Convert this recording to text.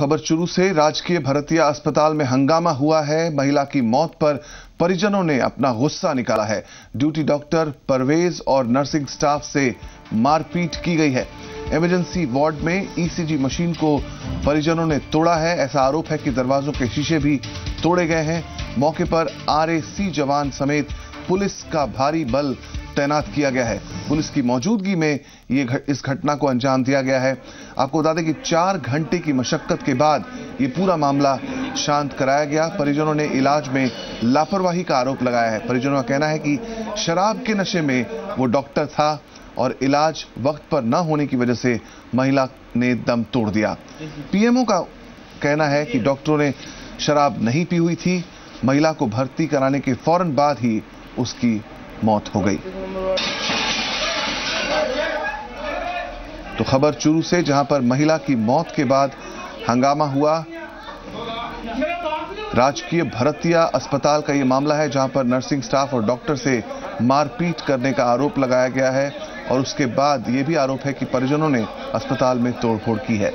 खबर शुरू से राजकीय भरतिया अस्पताल में हंगामा हुआ है। महिला की मौत पर परिजनों ने अपना गुस्सा निकाला है। ड्यूटी डॉक्टर, परवेज और नर्सिंग स्टाफ से मारपीट की गई है। इमरजेंसी वार्ड में ईसीजी मशीन को परिजनों ने तोड़ा है। ऐसा आरोप है कि दरवाजों के शीशे भी तोड़े गए हैं। मौके पर आरएसी जवान समेत पुलिस का भारी बल तैनात किया गया है। पुलिस की मौजूदगी में ये घ, इस घटना को अंजाम दिया गया है। आपको बता दें कि चार घंटे की मशक्कत के बाद ये पूरा मामला शांत कराया गया। परिजनों ने इलाज में लापरवाही का आरोप लगाया है। परिजनों का कहना है कि शराब के नशे में वो डॉक्टर था और इलाज वक्त पर न होने की वजह से महिला ने दम तोड़ दिया। पीएमओ का कहना है कि डॉक्टरों ने शराब नहीं पी हुई थी। महिला को भर्ती कराने के फ़ौरन बाद ही उसकी मौत हो गई। तो खबर चूरू से, जहाँ पर महिला की मौत के बाद हंगामा हुआ, राजकीय भरतिया अस्पताल का यह मामला है, जहाँ पर नर्सिंग स्टाफ और डॉक्टर से मारपीट करने का आरोप लगाया गया है, और उसके बाद यह भी आरोप है कि परिजनों ने अस्पताल में तोड़फोड़ की है।